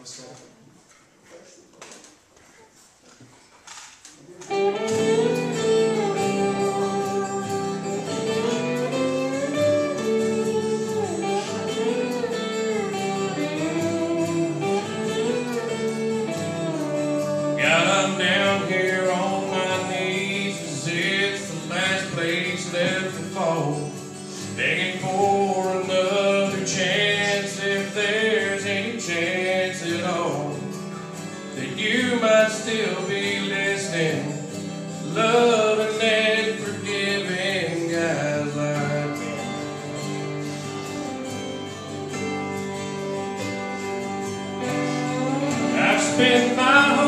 the soul. Got up down here on my the last place left to fall, begging for still be listening, loving and forgiving guys like me. I've spent my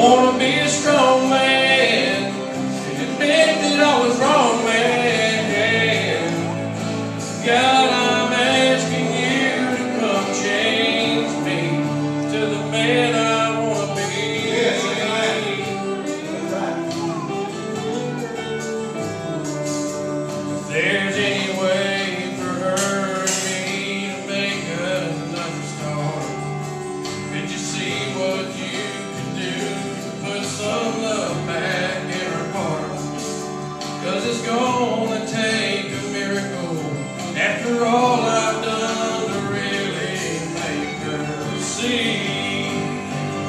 Wanna be a strong man. Cause it's gonna take a miracle after all I've done to really make her see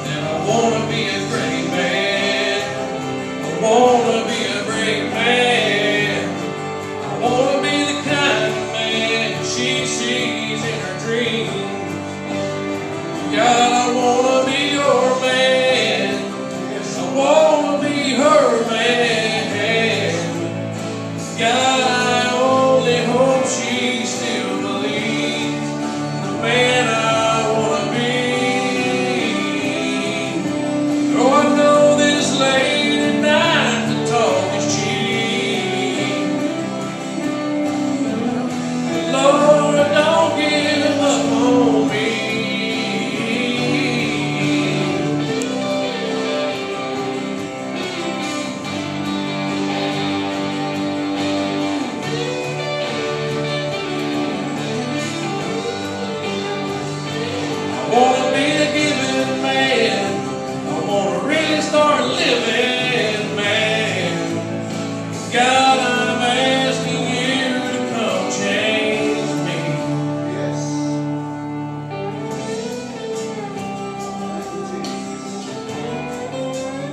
that I wanna be a great man. I wanna be a great man. I wanna be the kind of man she sees in her dreams. God,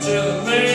still amazed.